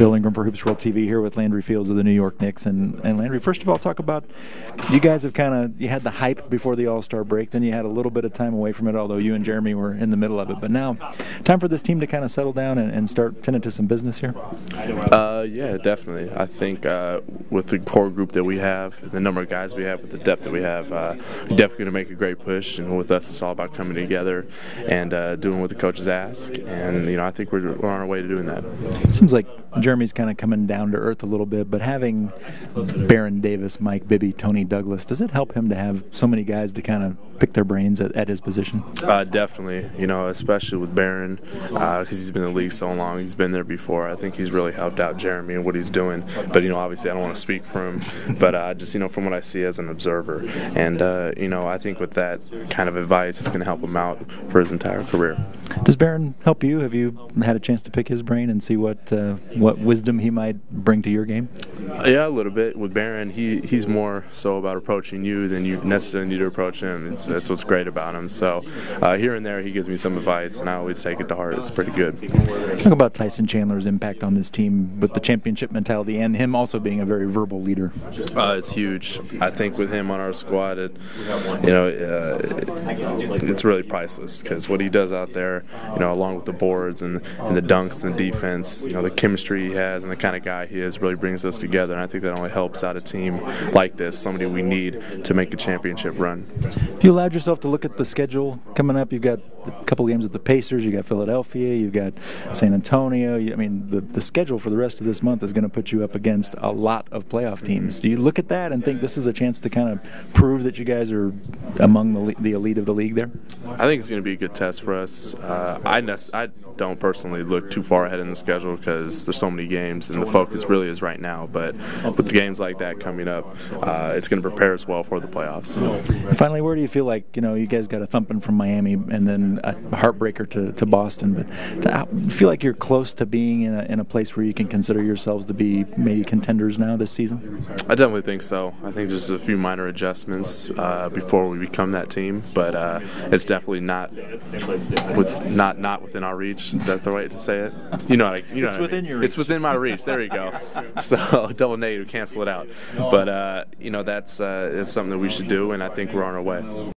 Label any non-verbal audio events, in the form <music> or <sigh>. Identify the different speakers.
Speaker 1: Bill Ingram for Hoops World TV here with Landry Fields of the New York Knicks. And, and Landry, first of all, talk about you guys have kind of you had the hype before the All Star break, then you had a little bit of time away from it, although you and Jeremy were in the middle of it. But now, time for this team to kind of settle down and, and start tending to some business here.
Speaker 2: Uh, yeah, definitely. I think uh, with the core group that we have, the number of guys we have, with the depth that we have, uh, we're definitely going to make a great push. And with us, it's all about coming together and uh, doing what the coaches ask. And you know, I think we're, we're on our way to doing that.
Speaker 1: It seems like Jeremy's kind of coming down to earth a little bit, but having Baron Davis, Mike Bibby, Tony Douglas, does it help him to have so many guys to kind of pick their brains at, at his position?
Speaker 2: Uh, definitely, you know, especially with Baron, because uh, he's been in the league so long. He's been there before. I think he's really helped out Jeremy and what he's doing. But you know, obviously, I don't want to speak for him, but uh, just you know, from what I see as an observer, and uh, you know, I think with that kind of advice, it's going to help him out for his entire career.
Speaker 1: Does Baron help you? Have you had a chance to pick his brain and see what uh, what wisdom he might bring to your game?
Speaker 2: Yeah, a little bit. With Baron, he he's more so about approaching you than you necessarily need to approach him. It's, that's what's great about him. So uh, here and there, he gives me some advice, and I always take it to heart. It's pretty good.
Speaker 1: Talk about Tyson Chandler's impact on this team with the championship mentality, and him also being a very verbal leader.
Speaker 2: Uh, it's huge. I think with him on our squad, it, you know, uh, it's really priceless because what he does out there, you know, along with the boards and, and the dunks and the defense, you know, the chemistry he has and the kind of guy he is really brings us together. And I think that only helps out a team like this, somebody we need to make a championship run.
Speaker 1: You allowed yourself to look at the schedule coming up. You've got a couple games with the Pacers. you've got Philadelphia. You've got San Antonio. I mean, the the schedule for the rest of this month is going to put you up against a lot of playoff teams. Do you look at that and think this is a chance to kind of prove that you guys are among the the elite of the league there?
Speaker 2: I think it's going to be a good test for us. Uh, I I don't personally look too far ahead in the schedule because there's so many games and the focus really is right now. But with the games like that coming up, uh, it's going to prepare us well for the playoffs.
Speaker 1: Finally, where do you feel like you know you guys got a thumping from Miami and then a heartbreaker to, to Boston, but I feel like you're close to being in a, in a place where you can consider yourselves to be maybe contenders now this season?
Speaker 2: I definitely think so. I think just a few minor adjustments uh, before we become that team, but uh, it's definitely not with not not within our reach. Is that the way to say it? You know, like, you know,
Speaker 1: it's within
Speaker 2: I mean.
Speaker 1: your reach.
Speaker 2: It's within my reach. There you go. <laughs> So <laughs> double negative, cancel it out. But uh, you know, that's uh, it's something that we should do, and I think we're on our way.